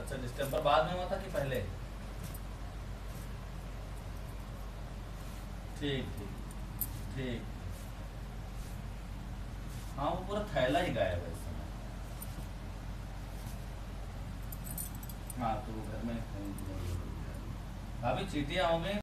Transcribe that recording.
अच्छा डिस्टेम्पर बाद में हुआ था कि पहले? ठीक ठीक ठीक। हाँ वो पूरा थैला ही गायब है इस समय हाँ तो घर में भाभी, चीटियाँ होंगे?